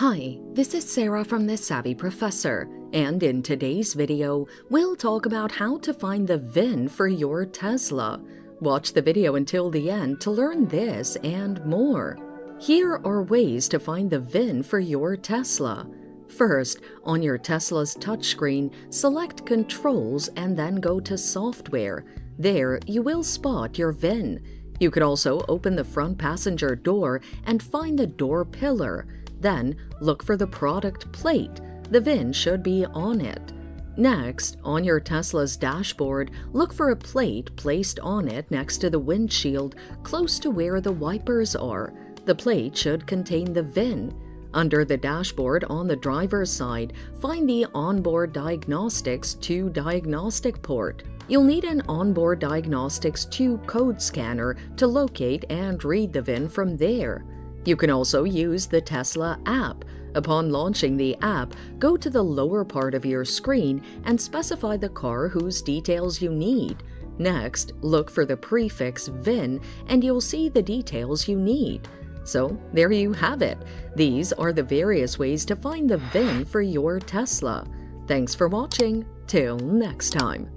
Hi, this is Sarah from The Savvy Professor, and in today's video, we'll talk about how to find the VIN for your Tesla. Watch the video until the end to learn this and more. Here are ways to find the VIN for your Tesla. First, on your Tesla's touchscreen, select Controls and then go to Software. There, you will spot your VIN. You could also open the front passenger door and find the door pillar. Then, look for the product plate. The VIN should be on it. Next, on your Tesla's dashboard, look for a plate placed on it next to the windshield, close to where the wipers are. The plate should contain the VIN. Under the dashboard on the driver's side, find the Onboard Diagnostics 2 diagnostic port. You'll need an Onboard Diagnostics 2 code scanner to locate and read the VIN from there. You can also use the Tesla app. Upon launching the app, go to the lower part of your screen and specify the car whose details you need. Next, look for the prefix VIN and you'll see the details you need. So, there you have it. These are the various ways to find the VIN for your Tesla. Thanks for watching. Till next time.